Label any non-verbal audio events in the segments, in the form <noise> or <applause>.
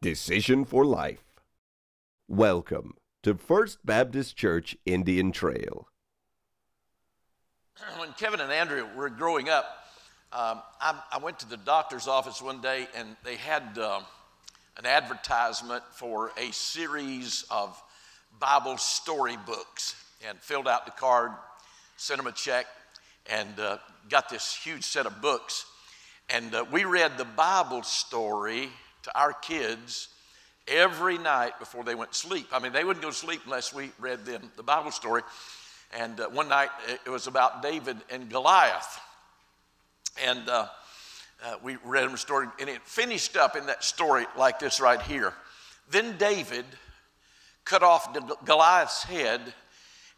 Decision for Life. Welcome to First Baptist Church Indian Trail. <clears throat> when Kevin and Andrea were growing up, um, I, I, went to the doctor's office one day and they had uh, an advertisement for a series of Bible story books and filled out the card, sent them a check, and uh, got this huge set of books. And uh, we read the Bible story to our kids every night before they went to sleep. I mean, they wouldn't go to sleep unless we read them the Bible story. And uh, one night it was about David and Goliath. And uh, uh, we read them a story, and it finished up in that story like this right here. Then David cut off Goliath's head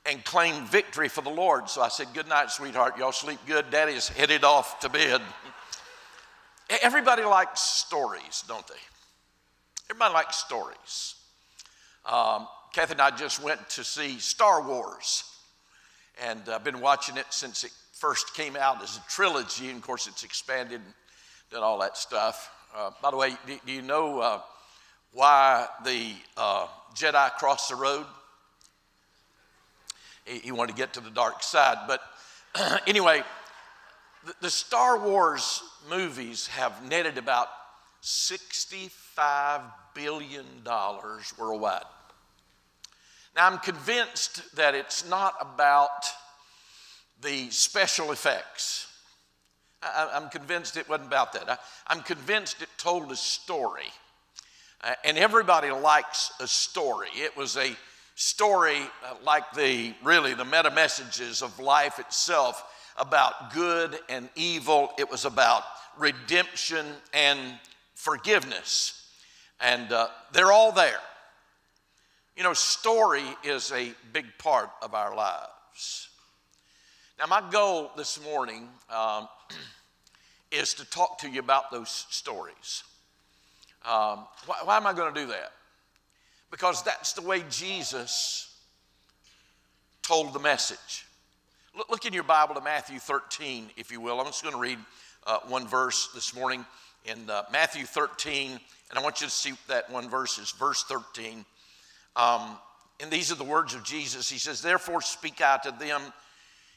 and claimed victory for the Lord. So I said, Good night, sweetheart. Y'all sleep good. Daddy's headed off to bed. <laughs> Everybody likes stories, don't they? Everybody likes stories. Um, Kathy and I just went to see Star Wars, and I've been watching it since it first came out as a trilogy, and of course it's expanded and done all that stuff. Uh, by the way, do, do you know uh, why the uh, Jedi crossed the road? He, he, wanted to get to the dark side, but <clears throat> anyway, the, Star Wars movies have netted about $65 billion worldwide. Now, I'm convinced that it's not about the special effects. I, am convinced it wasn't about that. I, am convinced it told a story. Uh, and everybody likes a story. It was a story uh, like the really the meta messages of life itself about good and evil. It was about redemption and forgiveness. And uh, they're all there. You know, story is a big part of our lives. Now, my goal this morning um, <clears throat> is to talk to you about those stories. Um, why, why am I going to do that? Because that's the way Jesus told the message. Look, in your Bible to Matthew 13, if you will. I'm just going to read uh, one verse this morning in uh, Matthew 13, and I want you to see that one verse is verse 13. Um, and these are the words of Jesus. He says, Therefore, speak out to them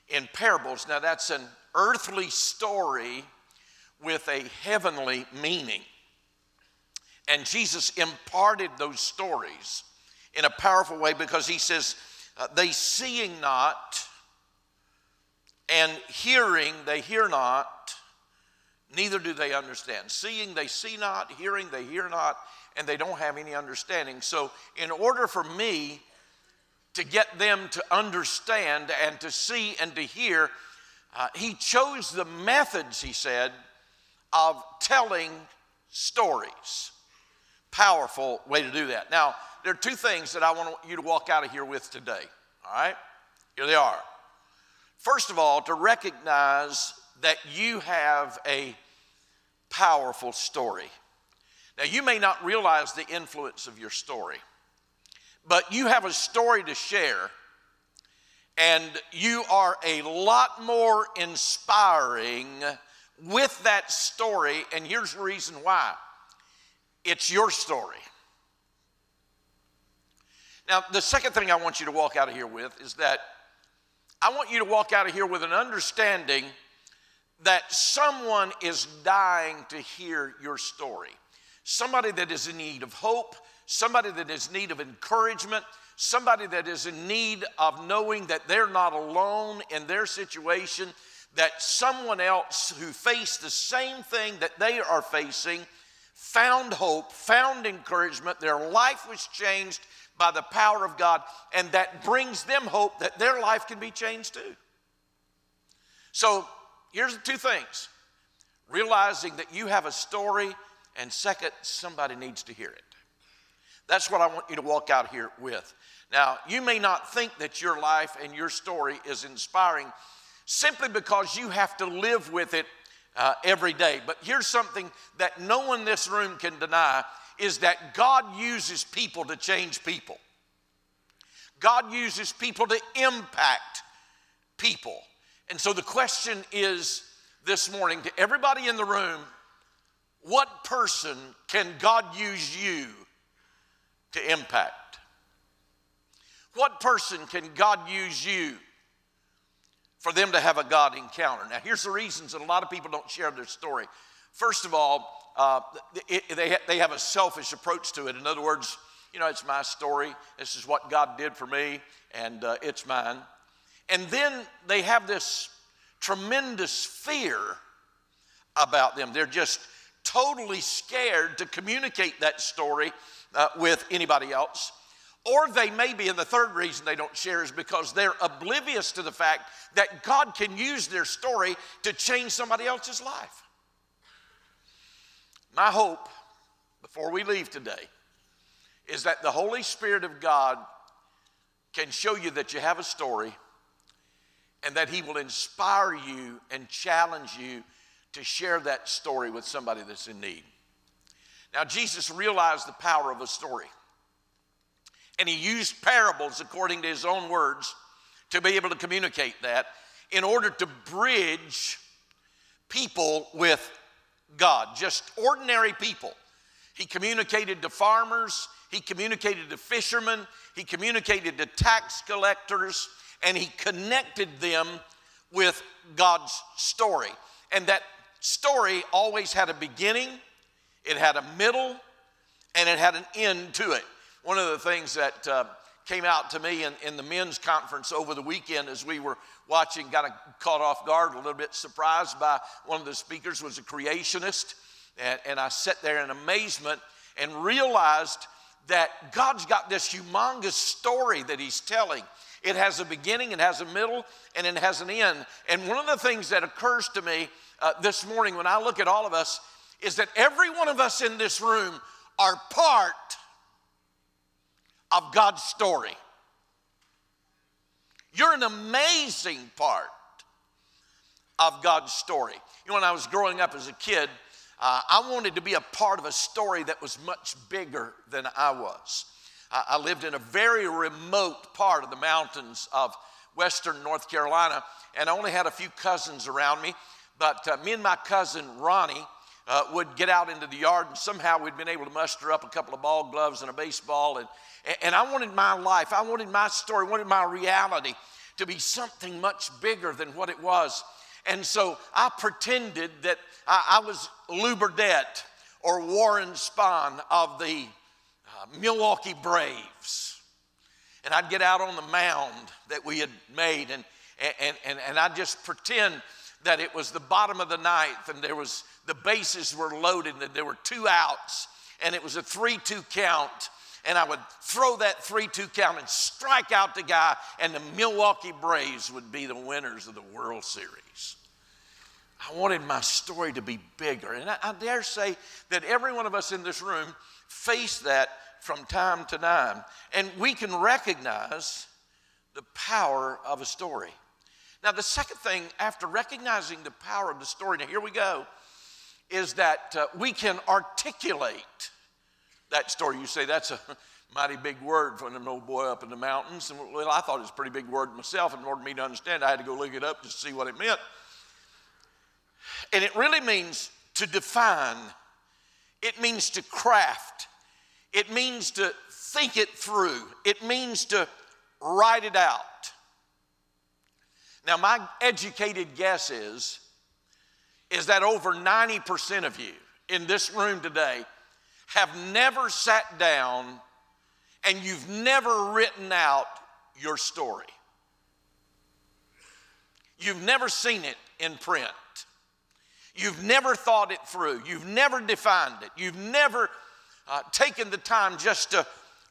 in parables. Now, that's an earthly story with a heavenly meaning. And Jesus imparted those stories in a powerful way because he says, uh, They seeing not, and hearing they hear not, neither do they understand. Seeing they see not, hearing they hear not, and they don't have any understanding. So, in order for me to get them to understand and to see and to hear, uh, he chose the methods, he said, of telling stories. Powerful way to do that. Now, there are two things that I want you to walk out of here with today. All right? Here they are. First of all, to recognize that you have a powerful story. Now, you may not realize the influence of your story, but you have a story to share, and you are a lot more inspiring with that story. And here's the reason why it's your story. Now, the second thing I want you to walk out of here with is that I want you to walk out of here with an understanding that someone is dying to hear your story. Somebody that is in need of hope, somebody that is in need of encouragement, somebody that is in need of knowing that they're not alone in their situation, that someone else who faced the same thing that they are facing found hope, found encouragement, their life was changed by the power of God, and that brings them hope that their life can be changed too. So here's the two things realizing that you have a story, and second, somebody needs to hear it. That's what I want you to walk out here with. Now, you may not think that your life and your story is inspiring simply because you have to live with it uh, every day. But here's something that no one in this room can deny is that God uses people to change people. God uses people to impact people. And so the question is this morning to everybody in the room What person can God use you to impact? What person can God use you for them to have a God encounter? Now, here's the reasons that a lot of people don't share their story. First of all, uh, it, they, they have a selfish approach to it. In other words, you know, it's my story. This is what God did for me, and uh, it's mine. And then they have this tremendous fear about them. They're just totally scared to communicate that story uh, with anybody else. Or they may be, and the third reason they don't share is because they're oblivious to the fact that God can use their story to change somebody else's life. My hope before we leave today is that the Holy Spirit of God can show you that you have a story and that He will inspire you and challenge you to share that story with somebody that's in need. Now, Jesus realized the power of a story, and he used parables, according to his own words, to be able to communicate that in order to bridge people with God, just ordinary people. He communicated to farmers, he communicated to fishermen, he communicated to tax collectors, and he connected them with God's story. And that story always had a beginning, it had a middle, and it had an end to it. One of the things that uh, came out to me in, in the men's conference over the weekend as we were watching, got caught off guard, a little bit surprised by one of the speakers was a creationist. And, and I sat there in amazement and realized that God's got this humongous story that He's telling. It has a beginning, it has a middle, and it has an end. And one of the things that occurs to me uh, this morning when I look at all of us is that every one of us in this room are part of God's story. You're an amazing part of God's story. You know, when I was growing up as a kid, uh, I wanted to be a part of a story that was much bigger than I was. I, I lived in a very remote part of the mountains of western North Carolina, and I only had a few cousins around me. But uh, me and my cousin Ronnie uh, would get out into the yard, and somehow we'd been able to muster up a couple of ball gloves and a baseball. And, and I wanted my life, I wanted my story, I wanted my reality to be something much bigger than what it was. And so I pretended that I, I was Lew Burdette or Warren Spahn of the uh, Milwaukee Braves. And I'd get out on the mound that we had made, and, and, and, and I'd just pretend that it was the bottom of the ninth and there was the bases were loaded and there were two outs and it was a 3-2 count and I would throw that 3-2 count and strike out the guy and the Milwaukee Braves would be the winners of the World Series. I wanted my story to be bigger and I, I dare say that every one of us in this room face that from time to time and we can recognize the power of a story. Now, the second thing, after recognizing the power of the story, now here we go, is that uh, we can articulate that story. You say that's a <laughs> mighty big word for an old boy up in the mountains. And well, I thought it was a pretty big word myself. In order for me to understand, I had to go look it up to see what it meant. And it really means to define, it means to craft, it means to think it through, it means to write it out. Now, my educated guess is, is that over 90% of you in this room today have never sat down and you've never written out your story. You've never seen it in print. You've never thought it through. You've never defined it. You've never uh, taken the time just to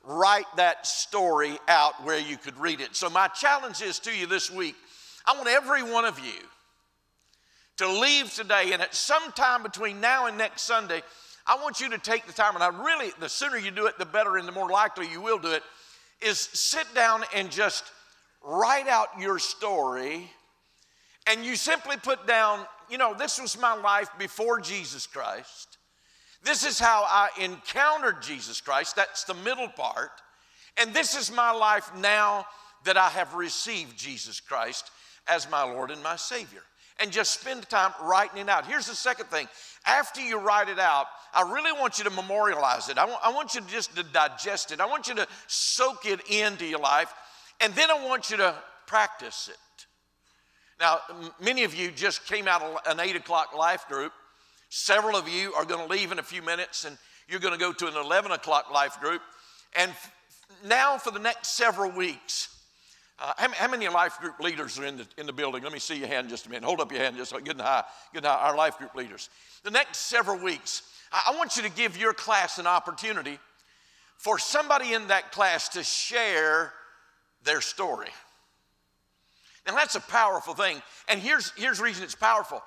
write that story out where you could read it. So, my challenge is to you this week I want every one of you to leave today, and at some time between now and next Sunday, I want you to take the time, and I really, the sooner you do it, the better, and the more likely you will do it, is sit down and just write out your story. And you simply put down, you know, this was my life before Jesus Christ. This is how I encountered Jesus Christ. That's the middle part. And this is my life now that I have received Jesus Christ as my Lord and my Savior. and just spend time writing it out. Here's the second thing after you write it out, I really want you to memorialize it. I want, want you to just to digest it. I want you to soak it into your life, and then I want you to practice it. Now, many of you just came out of an 8 o'clock life group. Several of you are going to leave in a few minutes, and you're going to go to an 11 o'clock life group. And now, for the next several weeks, uh, how, how, many life group leaders are in the, in the building? Let me see your hand just a minute. Hold up your hand just good and high. Good and high. Our life group leaders. The next several weeks, I, I want you to give your class an opportunity for somebody in that class to share their story. Now, that's a powerful thing. And here's, here's the reason it's powerful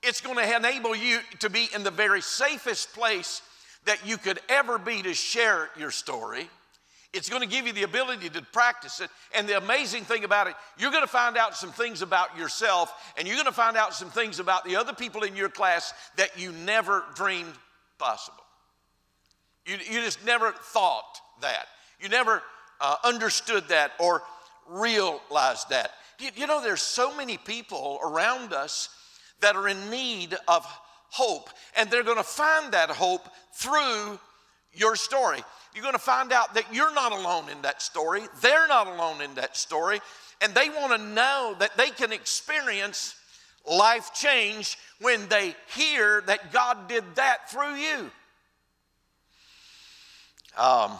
it's going to enable you to be in the very safest place that you could ever be to share your story. It's going to give you the ability to practice it. And the amazing thing about it, you're going to find out some things about yourself, and you're going to find out some things about the other people in your class that you never dreamed possible. You, you just never thought that. You never uh, understood that or realized that. You, you know, there's so many people around us that are in need of hope, and they're going to find that hope through your story. You're going to find out that you're not alone in that story, they're not alone in that story, and they want to know that they can experience life change when they hear that God did that through you. Um,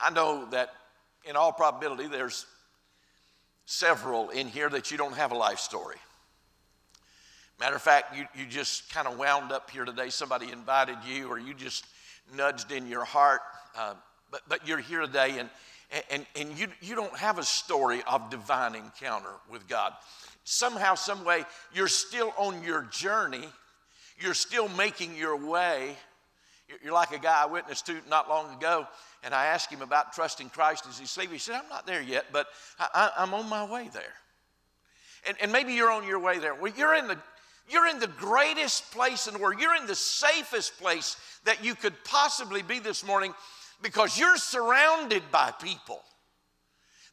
I know that in all probability there's several in here that you don't have a life story. Matter of fact, you, you just kind of wound up here today. Somebody invited you, or you just nudged in your heart. Uh, but, but you're here today, and, and, and you, you don't have a story of divine encounter with God. Somehow, some way, you're still on your journey. You're still making your way. You're like a guy I witnessed to not long ago, and I asked him about trusting Christ as his Savior. He said, I'm not there yet, but I, am on my way there. And, and maybe you're on your way there. Well, you're in the you're in the greatest place in the world. You're in the safest place that you could possibly be this morning because you're surrounded by people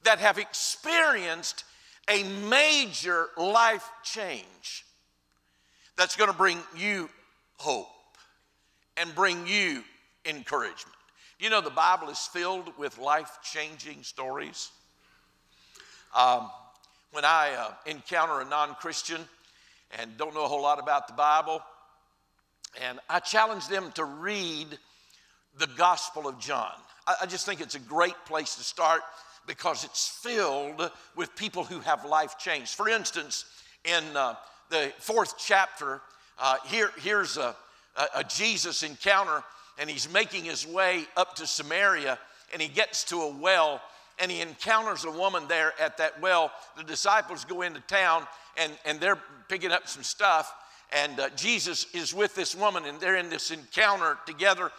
that have experienced a major life change that's going to bring you hope and bring you encouragement. You know, the Bible is filled with life changing stories. Um, when I uh, encounter a non Christian, and don't know a whole lot about the Bible. And I challenge them to read the Gospel of John. I, I just think it's a great place to start because it's filled with people who have life changed. For instance, in uh, the fourth chapter, uh, here, here's a, a, a Jesus encounter, and he's making his way up to Samaria, and he gets to a well and he encounters a woman there at that well. The disciples go into town and, and they're picking up some stuff. And uh, Jesus is with this woman, and they're in this encounter together.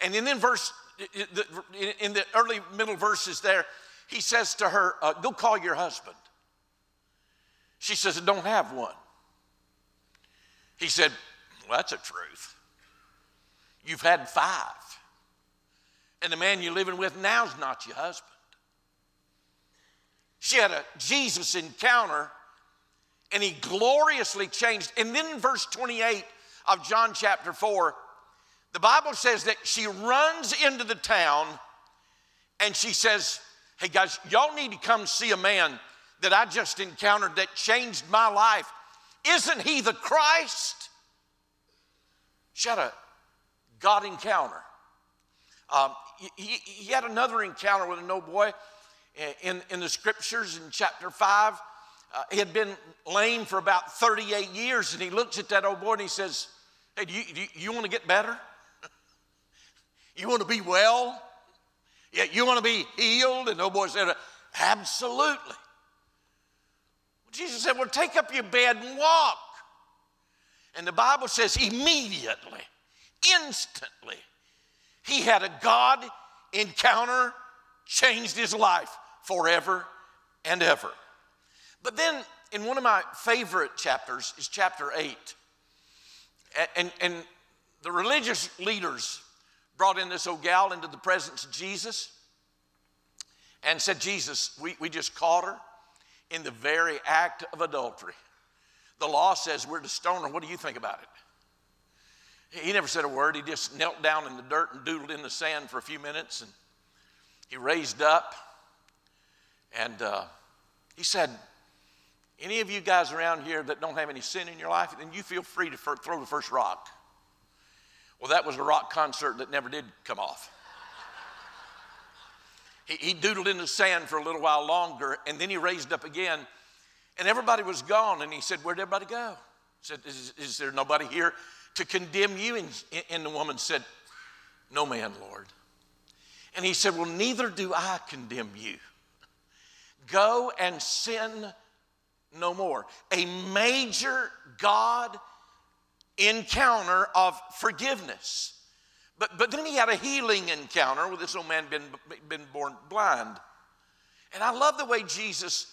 And then in verse, in the early middle verses there, he says to her, uh, Go call your husband. She says, I don't have one. He said, Well, that's a truth. You've had five. And the man you're living with now's not your husband. She had a Jesus encounter and he gloriously changed. And then in verse 28 of John chapter 4, the Bible says that she runs into the town and she says, Hey guys, y'all need to come see a man that I just encountered that changed my life. Isn't he the Christ? She had a God encounter. Um, he, he, had another encounter with an old boy in, in the scriptures in chapter 5. Uh, he had been lame for about 38 years, and he looks at that old boy and he says, Hey, do you, do you, you want to get better? <laughs> you want to be well? Yeah, you want to be healed? And the old boy said, Absolutely. Jesus said, Well, take up your bed and walk. And the Bible says, immediately, instantly, he had a God encounter, changed his life forever and ever. But then in one of my favorite chapters is chapter 8. And, and the religious leaders brought in this old gal into the presence of Jesus and said, Jesus, we, we just caught her in the very act of adultery. the law says we're to stone her. What do you think about it? He never said a word. He just knelt down in the dirt and doodled in the sand for a few minutes. And he raised up and uh, he said, Any of you guys around here that don't have any sin in your life, then you feel free to throw the first rock. Well, that was a rock concert that never did come off. he, he doodled in the sand for a little while longer, and then he raised up again, and everybody was gone. And he said, Where'd everybody go? He said, Is, is there nobody here to condemn you? And, and the woman said, No man, Lord. And he said, Well, neither do I condemn you. Go and sin no more. A major God encounter of forgiveness. But, but then he had a healing encounter with this old man been, been born blind. And I love the way Jesus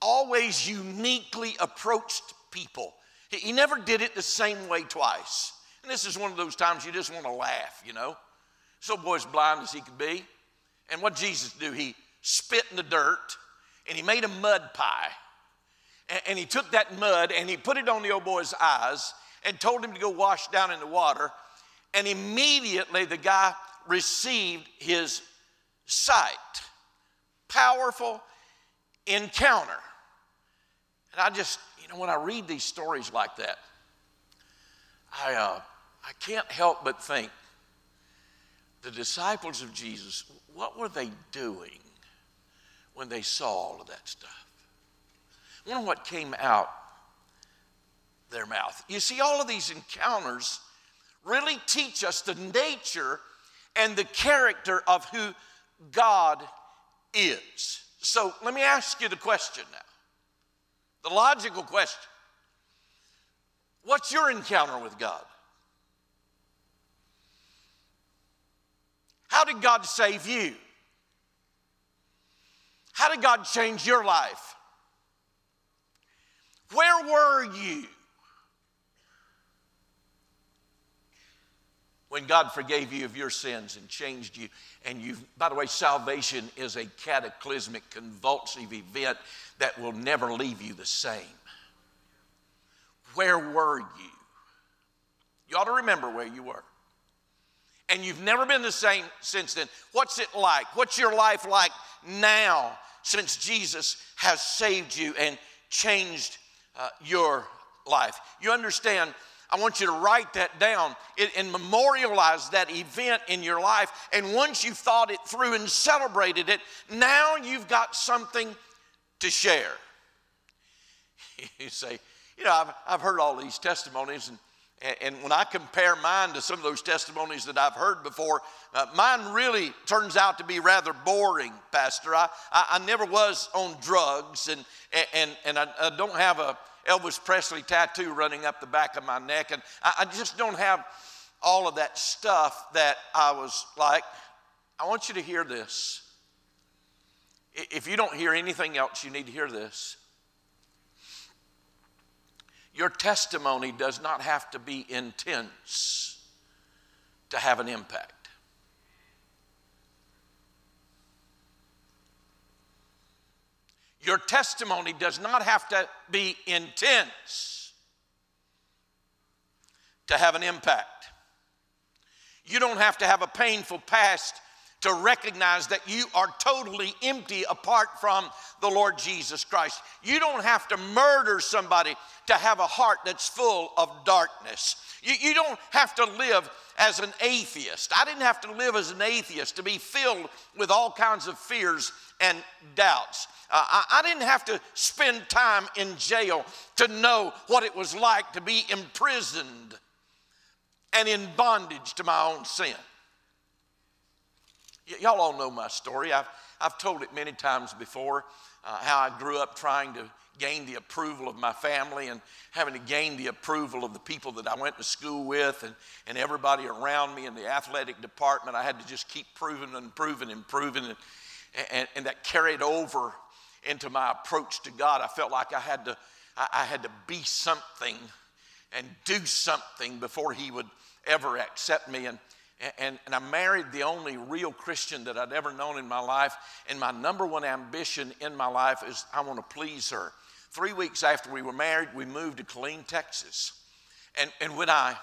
always uniquely approached people. He, he never did it the same way twice. And this is one of those times you just want to laugh, you know. So boy's blind as he could be. And what Jesus do? He spit in the dirt and he made a mud pie. And, and he took that mud and he put it on the old boy's eyes and told him to go wash down in the water. And immediately the guy received his sight. Powerful encounter. And I just, you know, when I read these stories like that, I, uh, I can't help but think the disciples of Jesus, what were they doing when they saw all of that stuff? I wonder what came out their mouth. You see, all of these encounters really teach us the nature and the character of who God is. So let me ask you the question now the logical question What's your encounter with God? How did God save you? How did God change your life? Where were you when God forgave you of your sins and changed you? And you, by the way, salvation is a cataclysmic, convulsive event that will never leave you the same. Where were you? You ought to remember where you were and you've never been the same since then. What's it like? What's your life like now since Jesus has saved you and changed uh, your life? You understand? I want you to write that down and memorialize that event in your life. And once you've thought it through and celebrated it, now you've got something to share. <laughs> You say, you know, I've, I've heard all these testimonies, and and when I compare mine to some of those testimonies that I've heard before, uh, mine really turns out to be rather boring, Pastor. I, I, I never was on drugs, and, and, and I, I, don't have a Elvis Presley tattoo running up the back of my neck, and I, I just don't have all of that stuff that I was like. I want you to hear this. If you don't hear anything else, you need to hear this. Your testimony does not have to be intense to have an impact. Your testimony does not have to be intense to have an impact. You don't have to have a painful past to recognize that you are totally empty apart from the Lord Jesus Christ. You don't have to murder somebody to have a heart that's full of darkness. You, you don't have to live as an atheist. I didn't have to live as an atheist to be filled with all kinds of fears and doubts. Uh, I, I didn't have to spend time in jail to know what it was like to be imprisoned and in bondage to my own sin. Y- y'all all know my story. I've, I've told it many times before uh, how I grew up trying to gain the approval of my family and having to gain the approval of the people that I went to school with and, and everybody around me in the athletic department. I had to just keep proving and proving and proving. And, and, and that carried over into my approach to God. I felt like I had to, I, I had to be something and do something before He would ever accept me. And, and, and I married the only real Christian that I'd ever known in my life. And my number one ambition in my life is I want to please her. three weeks after we were married, we moved to Killeen, Texas. And, and when I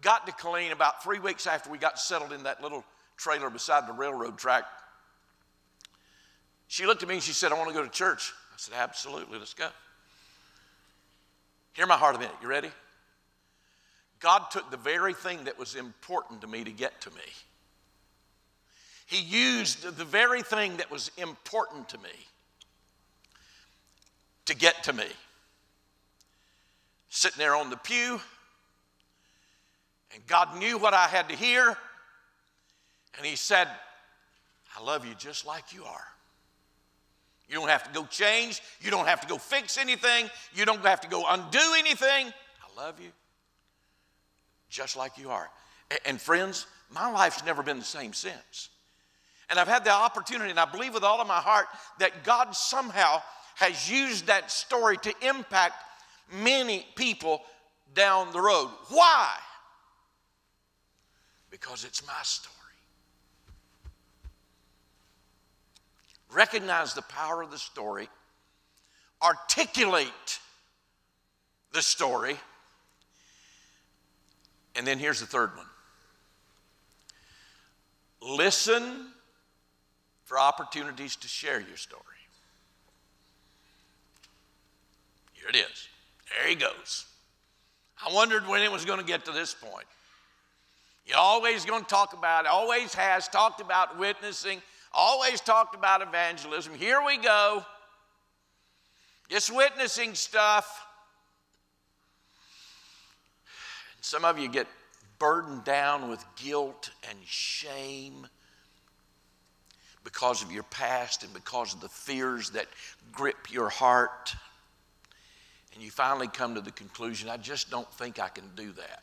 got to Killeen, about three weeks after we got settled in that little trailer beside the railroad track, she looked at me and she said, I want to go to church. I said, Absolutely, let's go. Hear my heart a minute. You ready? God took the very thing that was important to me to get to me. He used the very thing that was important to me to get to me. Sitting there on the pew, and God knew what I had to hear, and He said, I love you just like you are. You don't have to go change. You don't have to go fix anything. You don't have to go undo anything. I love you just like you are. And friends, my life's never been the same since. And I've had the opportunity, and I believe with all of my heart that God somehow has used that story to impact many people down the road. Why? Because it's my story. Recognize the power of the story, articulate the story, and then here's the third one listen for opportunities to share your story. Here it is. There he goes. I wondered when it was going to get to this point. You're always going to talk about, always has talked about witnessing, always talked about evangelism. Here we go. Just witnessing stuff. Some of you get burdened down with guilt and shame because of your past and because of the fears that grip your heart. And you finally come to the conclusion I just don't think I can do that.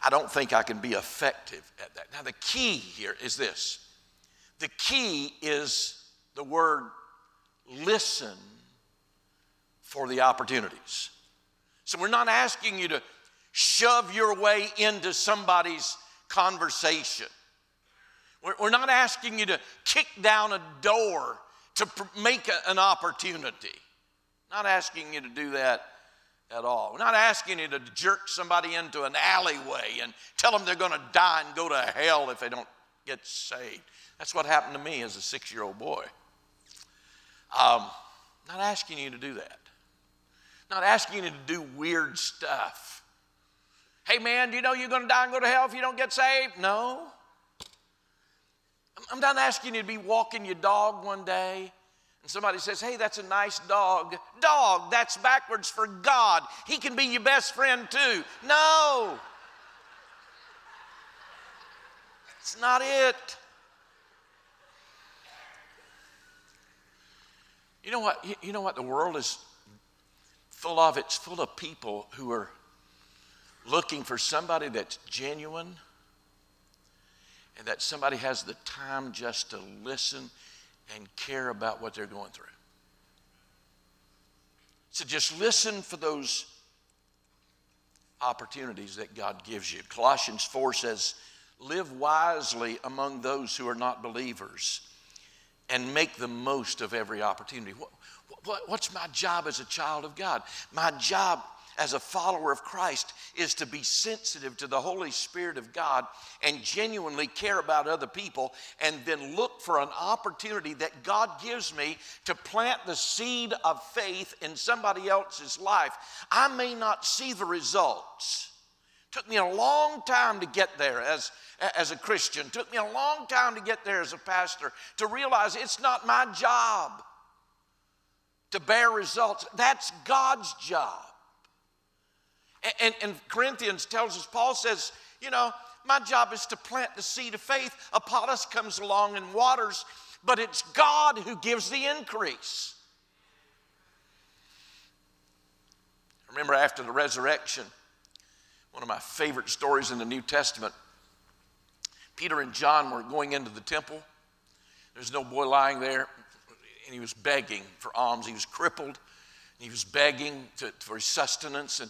I don't think I can be effective at that. Now, the key here is this the key is the word listen for the opportunities. So, we're not asking you to shove your way into somebody's conversation. We're not asking you to kick down a door to make an opportunity. Not asking you to do that at all. We're not asking you to jerk somebody into an alleyway and tell them they're going to die and go to hell if they don't get saved. That's what happened to me as a six year old boy. Um, not asking you to do that. Not asking you to do weird stuff. Hey man, do you know you're going to die and go to hell if you don't get saved? No. I'm not asking you to be walking your dog one day and somebody says, Hey, that's a nice dog. Dog, that's backwards for God. He can be your best friend too. No. It's not it. You know what? You know what the world is full of? It's full of people who are looking for somebody that's genuine and that somebody has the time just to listen and care about what they're going through. So just listen for those opportunities that God gives you. Colossians 4 says, Live wisely among those who are not believers and make the most of every opportunity. What, what's my job as a child of God? My job as a follower of Christ is to be sensitive to the Holy Spirit of God and genuinely care about other people and then look for an opportunity that God gives me to plant the seed of faith in somebody else's life. I may not see the results. Took me a long time to get there as, as a Christian. Took me a long time to get there as a pastor to realize it's not my job to bear results. That's God's job. And, and, Corinthians tells us, Paul says, you know, my job is to plant the seed of faith. Apollos comes along and waters, but it's God who gives the increase. remember after the resurrection, one of my favorite stories in the New Testament, Peter and John were going into the temple. There's no boy lying there, and he was begging for alms. He was crippled, and he was begging to, for his sustenance. And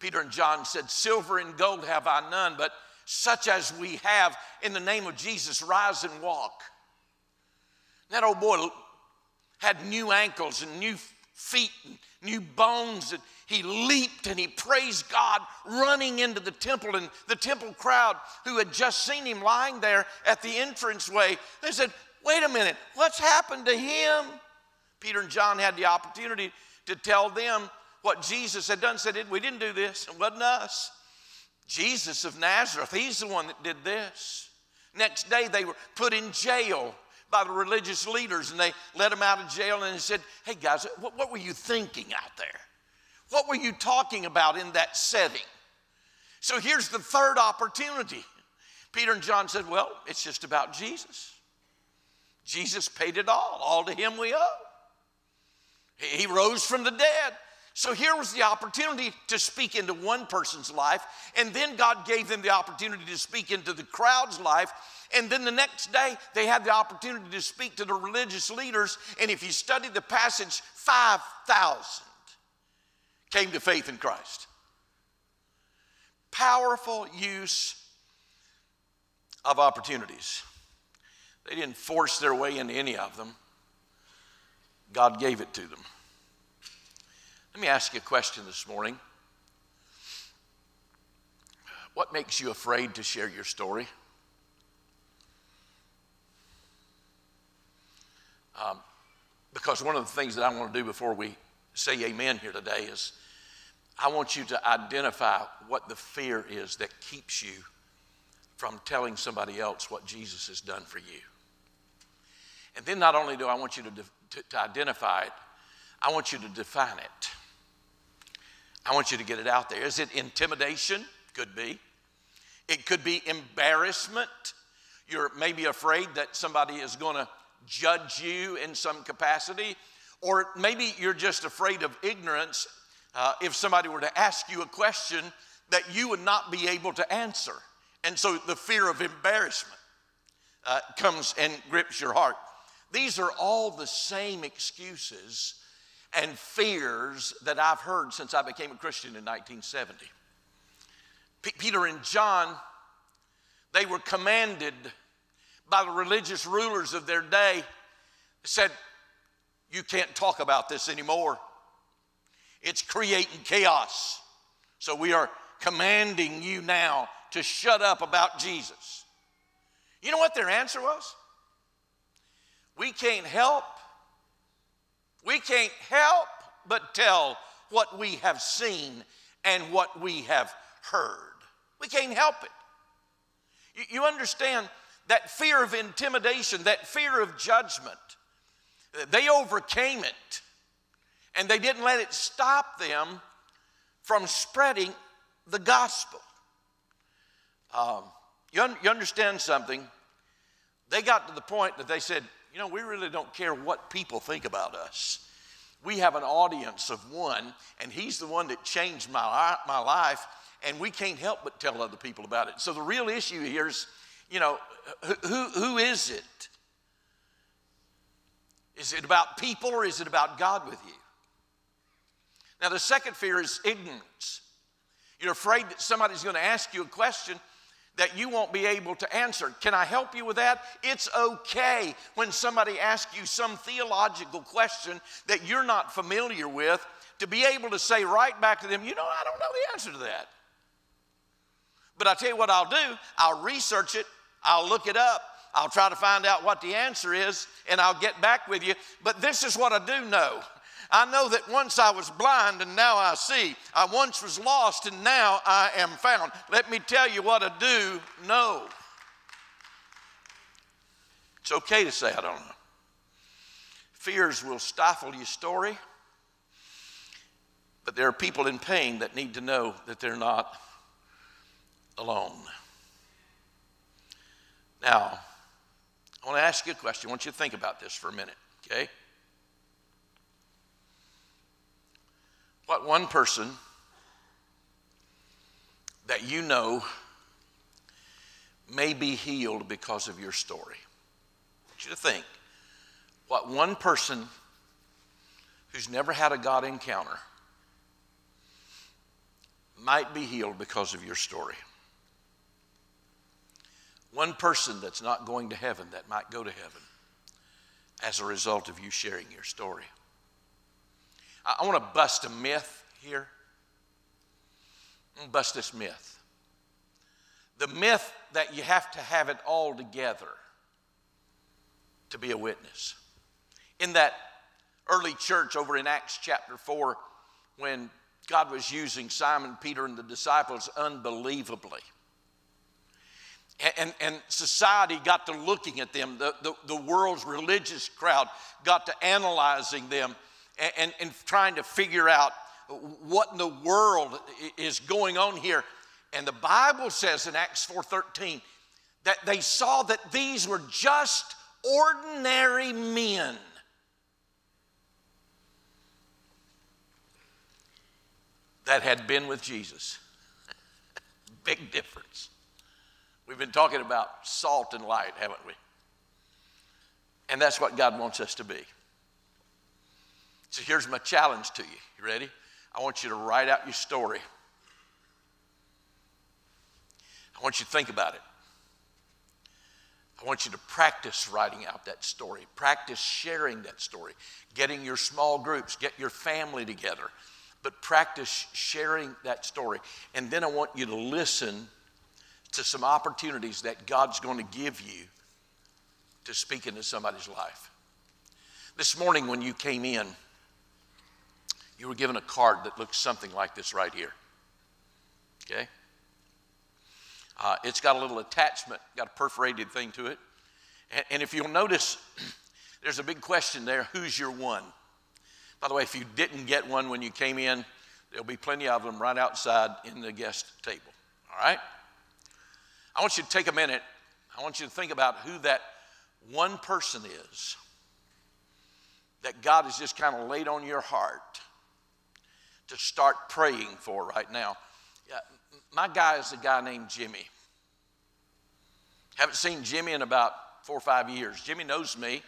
Peter and John said, Silver and gold have I none, but such as we have in the name of Jesus, rise and walk. That old boy had new ankles and new feet and new bones. And he leaped and he praised God, running into the temple. And the temple crowd, who had just seen him lying there at the entranceway, they said, Wait a minute, what's happened to him? Peter and John had the opportunity to tell them what Jesus had done. Said, We didn't do this, it wasn't us. Jesus of Nazareth, he's the one that did this. Next day, they were put in jail by the religious leaders and they let him out of jail and said, Hey guys, what, what were you thinking out there? What were you talking about in that setting? So here's the third opportunity. Peter and John said, Well, it's just about Jesus. Jesus paid it all. All to him we owe. He rose from the dead. So here was the opportunity to speak into one person's life, and then God gave them the opportunity to speak into the crowd's life. And then the next day, they had the opportunity to speak to the religious leaders. And if you study the passage, 5,000 came to faith in Christ. Powerful use of opportunities. They didn't force their way into any of them, God gave it to them. Let me ask you a question this morning. What makes you afraid to share your story? Um, because one of the things that I want to do before we say amen here today is I want you to identify what the fear is that keeps you from telling somebody else what Jesus has done for you. And then not only do I want you to, to, to identify it, I want you to define it. I want you to get it out there. Is it intimidation? Could be. It could be embarrassment. You're maybe afraid that somebody is going to judge you in some capacity. Or maybe you're just afraid of ignorance uh, if somebody were to ask you a question that you would not be able to answer. And so the fear of embarrassment uh, comes and grips your heart. These are all the same excuses and fears that I've heard since I became a Christian in 1970. P- Peter and John, they were commanded by the religious rulers of their day, said, You can't talk about this anymore. It's creating chaos. So we are commanding you now to shut up about Jesus. You know what their answer was? We can't help. We can't help but tell what we have seen and what we have heard. We can't help it. You, understand that fear of intimidation, that fear of judgment, they overcame it and they didn't let it stop them from spreading the gospel. Um, you, un- you understand something? They got to the point that they said, you know, we really don't care what people think about us. We have an audience of one, and he's the one that changed my, my life, and we can't help but tell other people about it. So the real issue here is, you know, who, who is it? Is it about people or is it about God with you? Now, the second fear is ignorance. You're afraid that somebody's going to ask you a question that you won't be able to answer. Can I help you with that? It's okay when somebody asks you some theological question that you're not familiar with to be able to say right back to them, you know, I don't know the answer to that. But I tell you what I'll do I'll research it, I'll look it up, I'll try to find out what the answer is, and I'll get back with you. But this is what I do know I know that once I was blind and now I see. I once was lost and now I am found. Let me tell you what I do know. It's okay to say I don't know. Fears will stifle your story, but there are people in pain that need to know that they're not alone. Now, I want to ask you a question. I want you to think about this for a minute, okay? What one person that you know may be healed because of your story? I want you to think what one person who's never had a God encounter might be healed because of your story. One person that's not going to heaven that might go to heaven as a result of you sharing your story. I, I want to bust a myth here. bust this myth. The myth that you have to have it all together to be a witness. In that early church over in Acts chapter 4, when God was using Simon, Peter, and the disciples unbelievably. And, and, society got to looking at them. The, the, the, world's religious crowd got to analyzing them and, and, trying to figure out what in the world is going on here. And the Bible says in Acts 4:13 that they saw that these were just ordinary men. That had been with Jesus. <laughs> Big difference. We've been talking about salt and light, haven't we? And that's what God wants us to be. So here's my challenge to you. You ready? I want you to write out your story. I want you to think about it. I want you to practice writing out that story, practice sharing that story, getting your small groups, get your family together, but practice sharing that story. And then I want you to listen to some opportunities that God's going to give you to speak into somebody's life. This morning, when you came in, you were given a card that looks something like this right here. Okay? Uh, it's got a little attachment, got a perforated thing to it. And, and if you'll notice, <clears throat> there's a big question there who's your one? By the way, if you didn't get one when you came in, there'll be plenty of them right outside in the guest table. All right? I want you to take a minute. I want you to think about who that one person is that God has just kind of laid on your heart to start praying for right now. My guy is a guy named Jimmy. Haven't seen Jimmy in about four or five years. Jimmy knows me.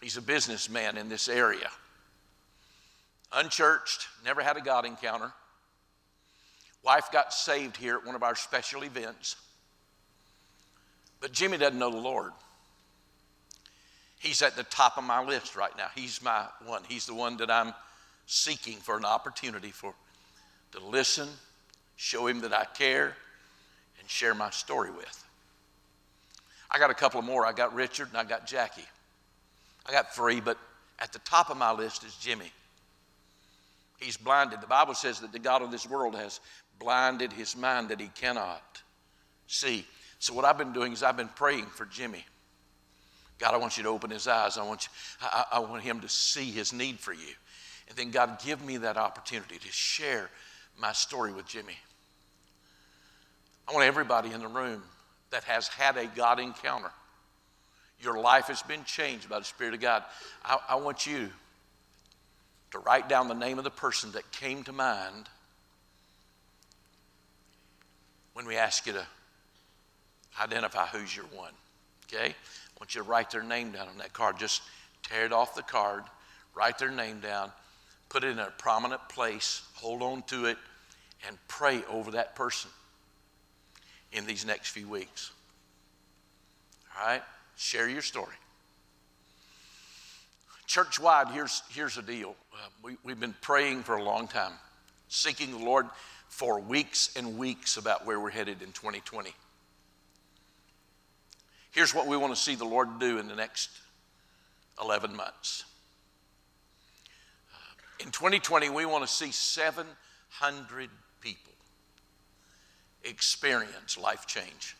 He's a businessman in this area. Unchurched, never had a God encounter. Wife got saved here at one of our special events. But Jimmy doesn't know the Lord. He's at the top of my list right now. He's my one. He's the one that I'm seeking for an opportunity for to listen, show him that I care, and share my story with. I got a couple more. I got Richard and I got Jackie. I got three, but at the top of my list is Jimmy. He's blinded. The Bible says that the God of this world has blinded his mind that he cannot see. So, what I've been doing is I've been praying for Jimmy. God, I want you to open his eyes. I want, you, I, I want him to see his need for you. And then, God, give me that opportunity to share my story with Jimmy. I want everybody in the room that has had a God encounter, your life has been changed by the Spirit of God. I, I want you to write down the name of the person that came to mind when we ask you to identify who's your one. Okay? I want you to write their name down on that card. Just tear it off the card, write their name down, put it in a prominent place, hold on to it, and pray over that person in these next few weeks. All right? Share your story. Church wide, here's, here's the deal. Uh, we, we've been praying for a long time, seeking the Lord for weeks and weeks about where we're headed in 2020. Here's what we want to see the Lord do in the next 11 months. In 2020, we want to see 700 people experience life change.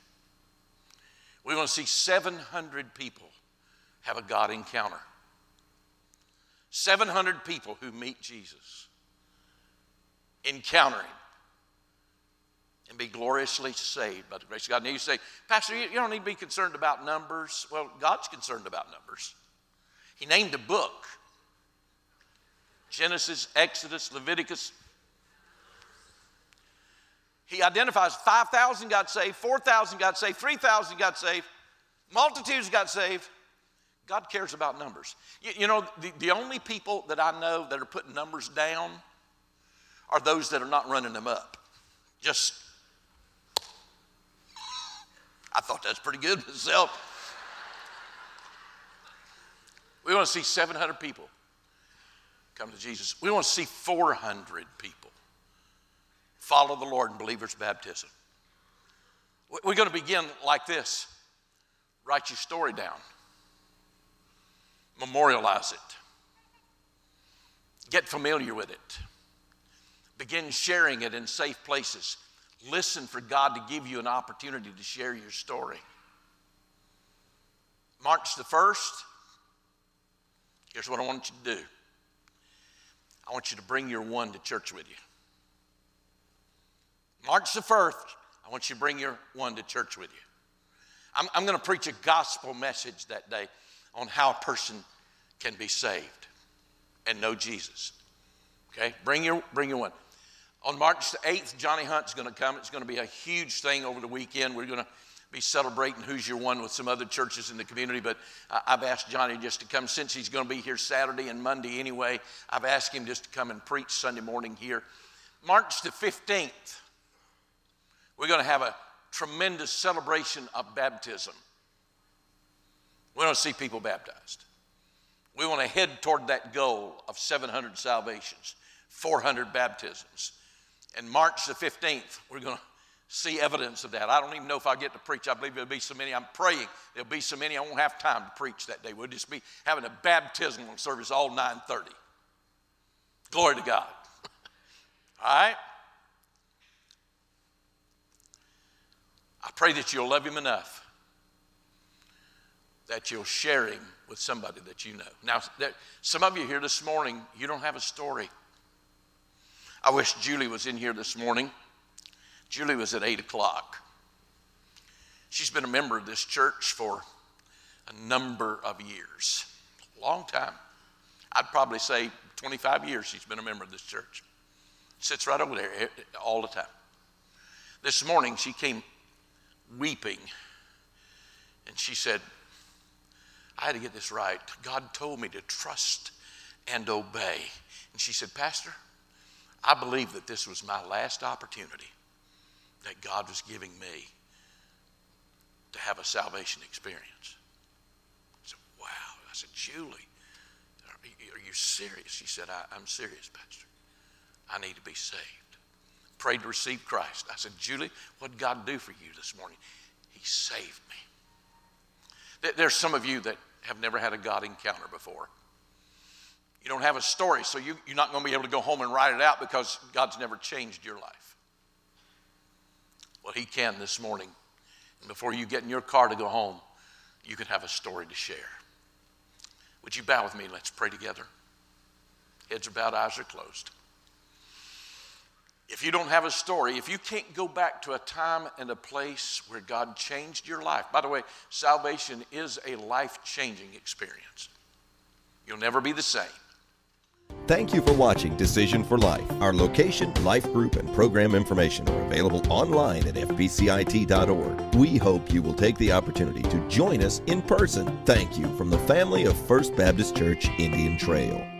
We want to see 700 people have a God encounter. 700 people who meet Jesus, encounter Him, and be gloriously saved by the grace of God. Now you say, Pastor, you don't need to be concerned about numbers. Well, God's concerned about numbers. He named a book Genesis, Exodus, Leviticus, he identifies 5,000 got saved, 4,000 got saved, 3,000 got saved, multitudes got saved. God cares about numbers. You, you know, the, the only people that I know that are putting numbers down are those that are not running them up. Just, I thought that's pretty good <laughs> myself. We want to see 700 people come to Jesus. We want to see 400 people follow the Lord in believers' baptism. We're going to begin like this write your story down, memorialize it, get familiar with it, begin sharing it in safe places. Listen for God to give you an opportunity to share your story. March the 1st, here's what I want you to do I want you to bring your one to church with you. March the 1st, I want you to bring your one to church with you. I'm, I'm going to preach a gospel message that day on how a person can be saved and know Jesus. Okay? Bring your, bring your one. On March the 8th, Johnny Hunt's going to come. It's going to be a huge thing over the weekend. We're going to be celebrating Who's Your One with some other churches in the community, but I've asked Johnny just to come since he's going to be here Saturday and Monday anyway. I've asked him just to come and preach Sunday morning here. March the 15th, we're going to have a tremendous celebration of baptism. We to see people baptized. We want to head toward that goal of 700 salvations, 400 baptisms. And March the 15th, we're going to see evidence of that. I don't even know if I get to preach. I believe there'll be so many. I'm praying there'll be so many I won't have time to preach that day. We'll just be having a baptismal service all 9:30. Glory to God. all right? I pray that you'll love him enough that you'll share him with somebody that you know. Now, there, some of you here this morning, you don't have a story. I wish Julie was in here this morning. Julie was at 8 o'clock. She's been a member of this church for a number of years, a long time. I'd probably say 25 years she's been a member of this church. Sits right over there eh, eh, all the time. This morning she came weeping and she said, I had to get this right. God told me to trust and obey. And she said, Pastor, I believe that this was my last opportunity that God was giving me to have a salvation experience. I said, Wow. I said, Julie, are you serious? She said, I, am serious, Pastor. I need to be saved. Prayed to receive Christ. I said, Julie, what did God do for you this morning? He saved me. There's some of you that have never had a God encounter before. You don't have a story, so you, you're not going to be able to go home and write it out because God's never changed your life. Well, He can this morning. And before you get in your car to go home, you can have a story to share. Would you bow with me? Let's pray together. Heads are bowed, eyes are closed. If you don't have a story, if you can't go back to a time and a place where God changed your life, by the way, salvation is a life changing experience. You'll never be the same. Thank you for watching Decision for Life. Our location, life group, and program information are available online at fbcit.org. We hope you will take the opportunity to join us in person. Thank you from the family of First Baptist Church Indian Trail.